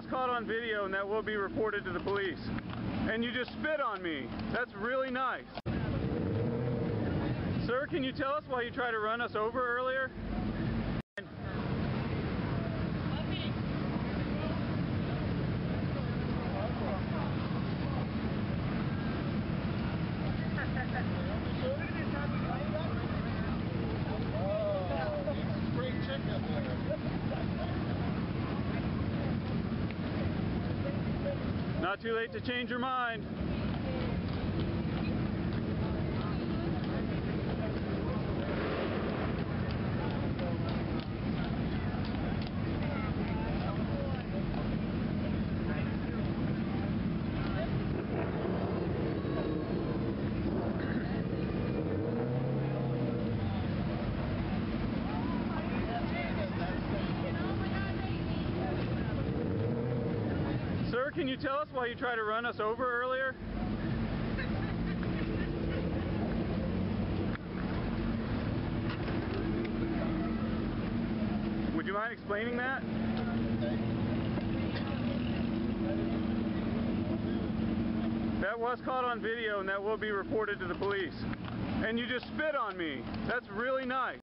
was caught on video and that will be reported to the police. And you just spit on me. That's really nice. Sir, can you tell us why you tried to run us over earlier? Not too late to change your mind. Sir, can you tell us why you tried to run us over earlier? Would you mind explaining that? That was caught on video and that will be reported to the police. And you just spit on me. That's really nice.